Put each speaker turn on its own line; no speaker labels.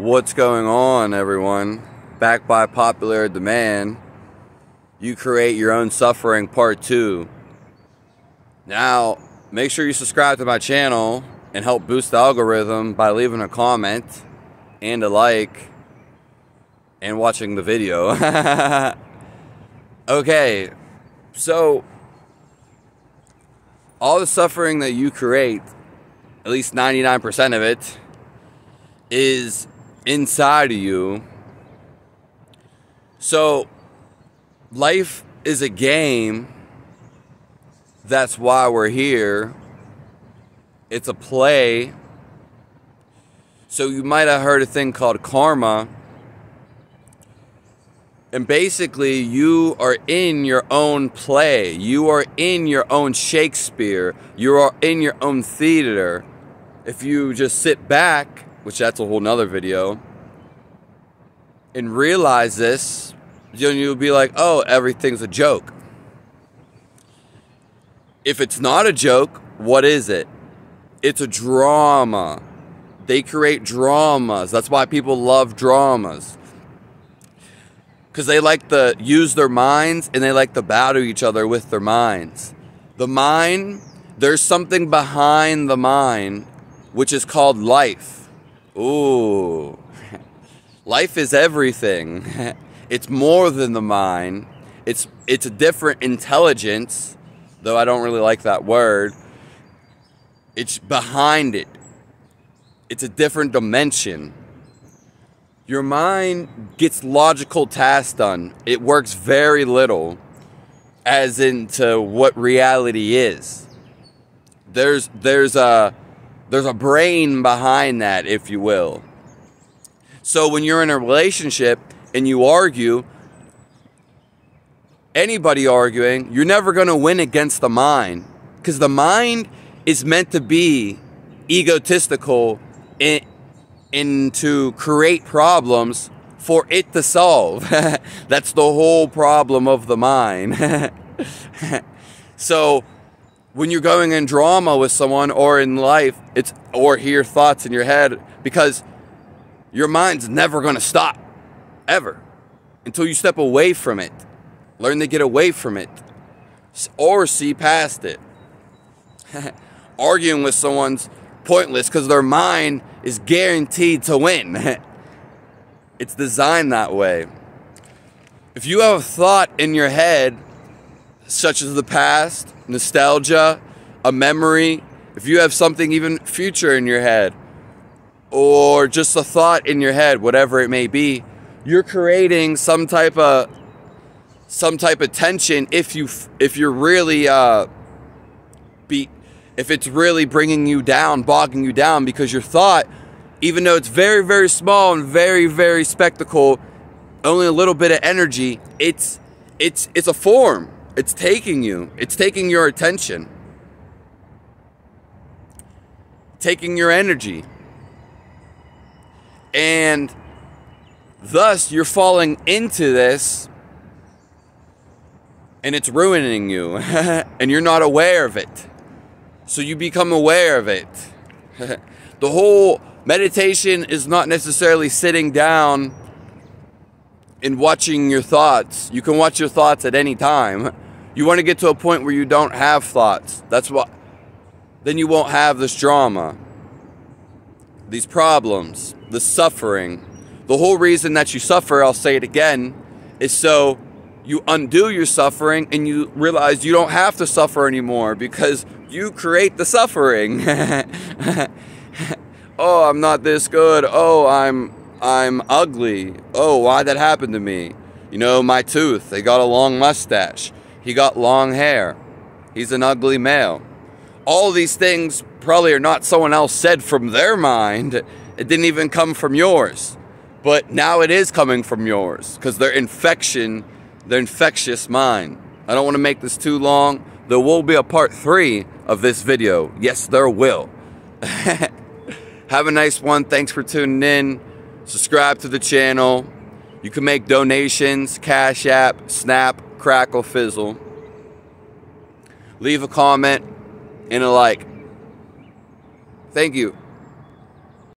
What's going on, everyone? Back by popular demand, you create your own suffering part two. Now, make sure you subscribe to my channel and help boost the algorithm by leaving a comment and a like and watching the video. okay, so all the suffering that you create, at least 99% of it, is inside of you. So, life is a game. That's why we're here. It's a play. So, you might have heard a thing called karma. And basically, you are in your own play. You are in your own Shakespeare. You are in your own theater. If you just sit back which that's a whole nother video, and realize this, then you'll be like, oh, everything's a joke. If it's not a joke, what is it? It's a drama. They create dramas. That's why people love dramas. Because they like to use their minds and they like to battle each other with their minds. The mind, there's something behind the mind, which is called life Ooh. Life is everything. It's more than the mind. It's it's a different intelligence, though I don't really like that word. It's behind it. It's a different dimension. Your mind gets logical tasks done. It works very little as into what reality is. There's there's a there's a brain behind that, if you will. So when you're in a relationship and you argue, anybody arguing, you're never going to win against the mind because the mind is meant to be egotistical and, to create problems for it to solve. That's the whole problem of the mind. so when you're going in drama with someone or in life, it's or hear thoughts in your head because your mind's never going to stop ever until you step away from it. Learn to get away from it or see past it. Arguing with someone's pointless because their mind is guaranteed to win. it's designed that way. If you have a thought in your head, such as the past, nostalgia, a memory, if you have something even future in your head, or just a thought in your head, whatever it may be, you're creating some type of some type of tension if you if you're really uh be if it's really bringing you down, bogging you down because your thought even though it's very very small and very very spectacle, only a little bit of energy, it's it's it's a form. It's taking you. It's taking your attention. Taking your energy. And thus you're falling into this and it's ruining you and you're not aware of it. So you become aware of it. the whole meditation is not necessarily sitting down and watching your thoughts. You can watch your thoughts at any time. You want to get to a point where you don't have thoughts. That's what then you won't have this drama, these problems, the suffering. The whole reason that you suffer, I'll say it again, is so you undo your suffering and you realize you don't have to suffer anymore because you create the suffering. oh, I'm not this good. Oh, I'm I'm ugly. Oh, why that happened to me? You know, my tooth, they got a long mustache. He got long hair. He's an ugly male. All these things probably are not someone else said from their mind. It didn't even come from yours. But now it is coming from yours because their infection, their infectious mind. I don't want to make this too long. There will be a part three of this video. Yes, there will. Have a nice one. Thanks for tuning in. Subscribe to the channel. You can make donations, Cash App, Snap, crackle, fizzle. Leave a comment and a like. Thank you.